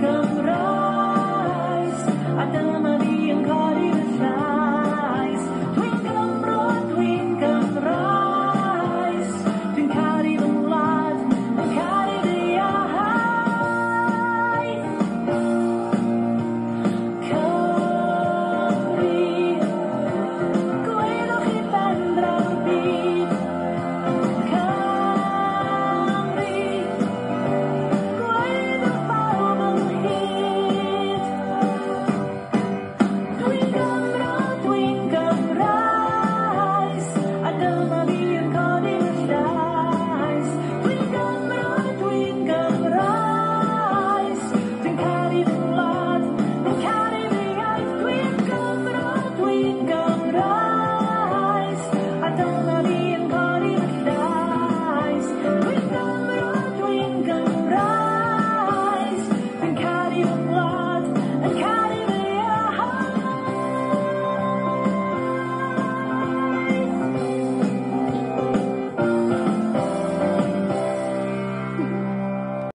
come